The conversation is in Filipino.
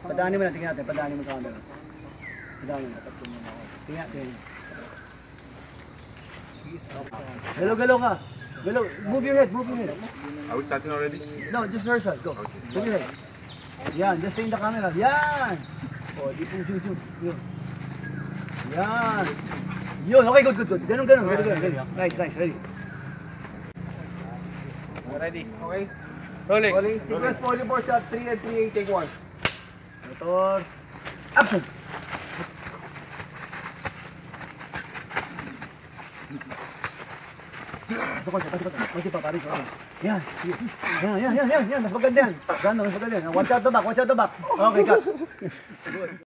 Padaanin mo na, tingnan natin. Padaanin mo sa camera. Padaanin mo. Tingnan, tingnan. Galaw, galaw ka. Galaw. Move your head, move your head. Are we starting already? No, just rehearsal. Go. Move your head. Yan, just stay in the camera. Yan! Oh, di po, shoot, shoot. Yun. Yan. Yun, okay, good, good, good. Ganun, ganun, ganun, ganun. ganun. Nice, nice, ready. Ready. Okay. Rolling. Rolling. Sequence 44 shots, 3 and 3 take 1. Motor. Action! Pasok ko, pasok ko. Pasok pa, pare. Yan. Yan, yan, yan, yan, yan. Mas maganda yan. Gano'n, mas maganda yan. Watch out the back, watch out the back. Okay, cut.